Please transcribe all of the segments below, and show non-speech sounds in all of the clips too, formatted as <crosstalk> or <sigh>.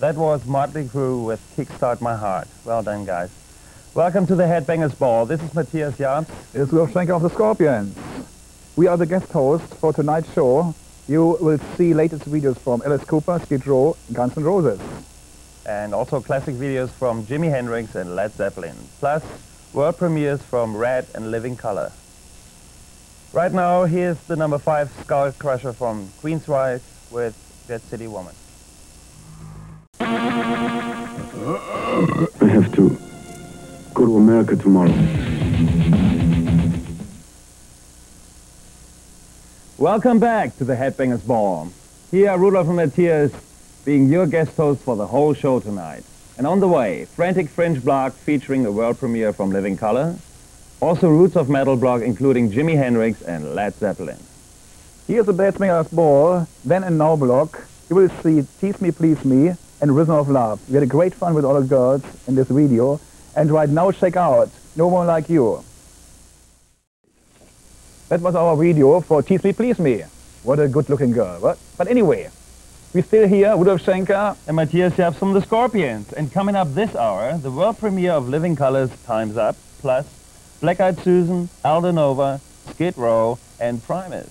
That was Motley Crue with Kickstart My Heart. Well done, guys. Welcome to the Headbangers Ball. This is Matthias Jabs. This is Rudolf Schenker of the Scorpions. We are the guest hosts for tonight's show. You will see latest videos from Alice Cooper, Skid Row, Guns N' Roses. And also classic videos from Jimi Hendrix and Led Zeppelin. Plus world premieres from Red and Living Colour. Right now, here's the number five Skull Crusher from Queensryche with Jet City Woman. I have to go to America tomorrow. Welcome back to the Headbangers Ball. Here, Rudolf and Matthias being your guest host for the whole show tonight. And on the way, Frantic Fringe block featuring a world premiere from Living Colour. Also Roots of Metal block including Jimi Hendrix and Led Zeppelin. Here's the Headbangers Ball, then and now block. You will see Tease Me, Please Me and Rhythm of Love. We had a great fun with all the girls in this video. And right now, check out No One Like You. That was our video four Tease Me, Please Me. What a good-looking girl. What? But anyway, we're still here, Rudolf Schenker. And Matthias Jabs from the Scorpions. And coming up this hour, the world premiere of Living Colours Time's Up, plus Black Eyed Susan, Aldo Nova, Skid Row, and Primus.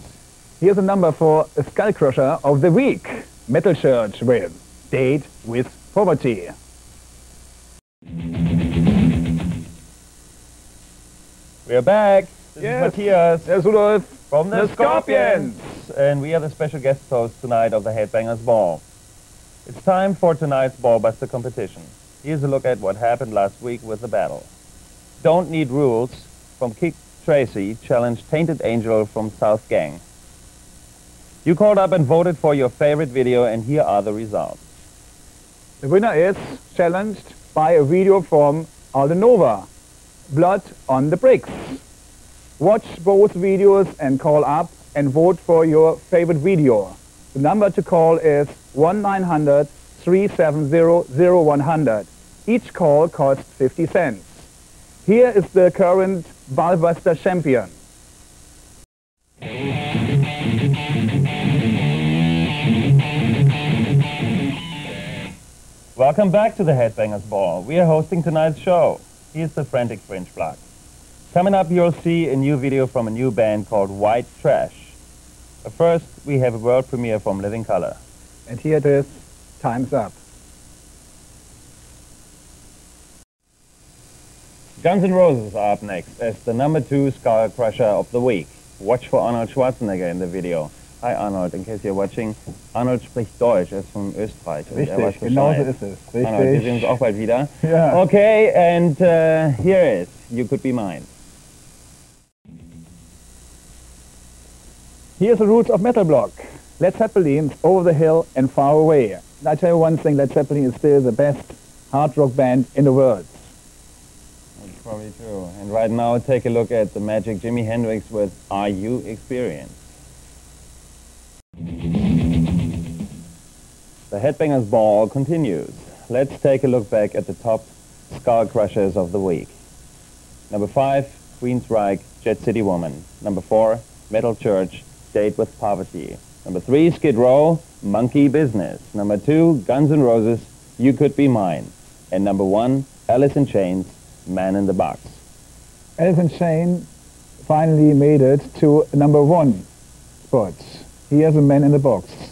Here's a number for a Skull Crusher of the Week. Metal Church with Date with Poverty. We are back. This Yes. is Matthias There's Rudolf from the, the Scorpions. And we are the special guest hosts tonight of the Headbangers Ball. It's time for tonight's Ballbuster competition. Here's a look at what happened last week with the battle. Don't Need Rules from Kik Tracee challenged Tainted Angel from Southgang. You called up and voted for your favorite video, and here are the results. The winner is challenged by a video from Aldo Nova, Blood on the Bricks. Watch both videos and call up and vote for your favorite video. The number to call is 1-900-370-0100. Each call costs 50 cents. Here is the current Ballbuster champion. Welcome back to the Headbangers Ball. We are hosting tonight's show. Here's the Frantic Fringe Block. Coming up, you'll see a new video from a new band called White Trash. But first, we have a world premiere from Living Colour. And here it is, time's up. Guns N' Roses are up next as the number two Skull Crusher of the week. Watch for Arnold Schwarzenegger in the video. Hi Arnold, in case you're watching. Arnold spricht Deutsch, er ist von Österreich. er Richtig, genau so ist es. Arnold, wir sehen uns Richtig. auch bald wieder. <laughs> Ja. Okay, and uh, here is You Could Be Mine. Here's the roots of metal block. Led Zeppelin's Over the Hill and Far Away. And I tell you one thing, Led Zeppelin is still the best hard rock band in the world. That's probably true. And right now, take a look at the magic Jimi Hendrix with Are You Experienced? The Headbangers Ball continues. Let's take a look back at the top Skull Crushers of the week. Number five, Queensryche, Jet City Woman. Number four, Metal Church, Date with Poverty. Number three, Skid Row, Monkey Business. Number two, Guns N' Roses, You Could Be Mine. And number one, Alice in Chains, Man in the Box. Alice in Chains finally made it to number one spot. Here's a man in the box.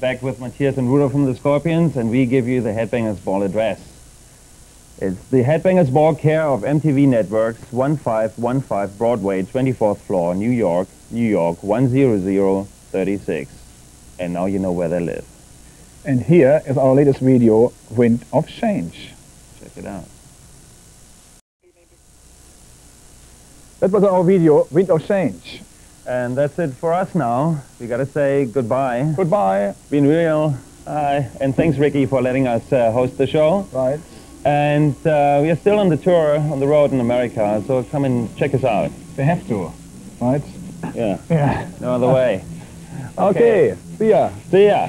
Back with Matthias and Rudolf from the Scorpions, and we give you the Headbangers Ball address. It's the Headbangers Ball care of MTV Networks, 1515 Broadway, 24th floor, New York, New York, 10036. And now you know where they live. And here is our latest video, Wind of Change. Check it out. That was our video, Wind of Change. And that's it for us now. We gotta say goodbye. Goodbye. Been real. Hi. And thanks, Riki, for letting us uh, host the show. Right. And uh, we are still on the tour on the road in America, so come and check us out. They have to. Right? Yeah, Yeah. no other way. <laughs> Okay. See ya. See ya.